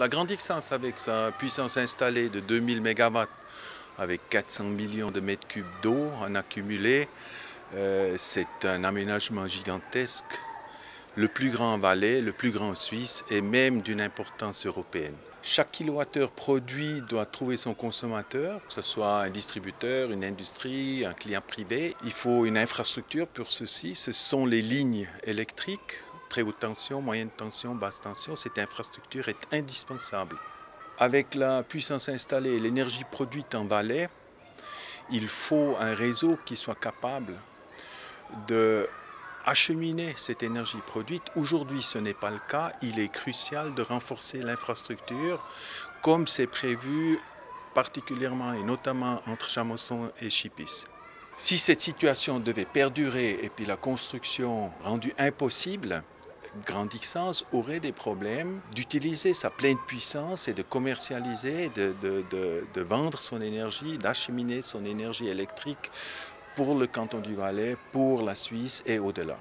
La Grande Ixence, avec sa puissance installée de 2000 MW, avec 400 millions de mètres cubes d'eau en accumulé, euh, c'est un aménagement gigantesque, le plus grand en Valais, le plus grand en Suisse et même d'une importance européenne. Chaque kilowattheure produit doit trouver son consommateur, que ce soit un distributeur, une industrie, un client privé. Il faut une infrastructure pour ceci. Ce sont les lignes électriques très haute tension, moyenne tension, basse tension, cette infrastructure est indispensable. Avec la puissance installée et l'énergie produite en Valais, il faut un réseau qui soit capable de acheminer cette énergie produite. Aujourd'hui, ce n'est pas le cas. Il est crucial de renforcer l'infrastructure comme c'est prévu particulièrement et notamment entre Chamonson et Chipis. Si cette situation devait perdurer et puis la construction rendue impossible, Grandixence aurait des problèmes d'utiliser sa pleine puissance et de commercialiser, de, de vendre son énergie, d'acheminer son énergie électrique pour le canton du Valais, pour la Suisse et au-delà.